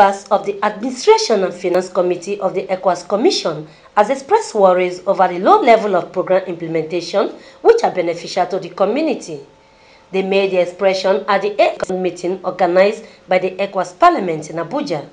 members of the Administration and Finance Committee of the ECOWAS Commission has expressed worries over the low level of program implementation which are beneficial to the community. They made the expression at the ECOWAS meeting organized by the ECOWAS Parliament in Abuja.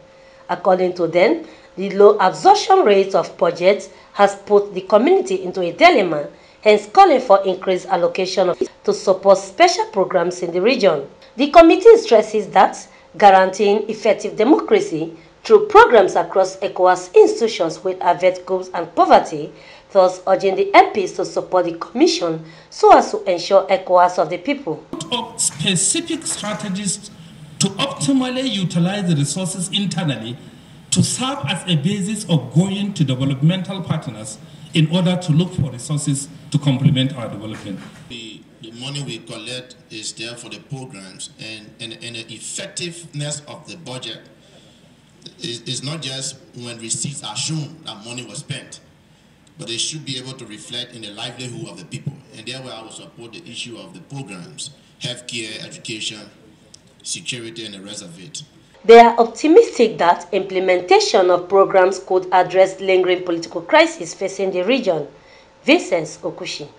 According to them, the low absorption rate of projects has put the community into a dilemma, hence calling for increased allocation of to support special programs in the region. The committee stresses that guaranteeing effective democracy through programs across ECOWAS institutions will avert goals and poverty, thus urging the MPs to support the Commission so as to ensure ECOWAS of the people. Of specific strategies to optimally utilize the resources internally to serve as a basis of going to developmental partners in order to look for resources to complement our development. The, the money we collect is there for the programs and, and, and the effectiveness of the budget is, is not just when receipts are shown that money was spent, but they should be able to reflect in the livelihood of the people. And therefore I will support the issue of the programs, healthcare, education, security, and the rest of it. They are optimistic that implementation of programs could address lingering political crisis facing the region. Vincent Okushi,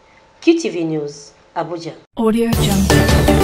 QTV News, Abuja. Audio.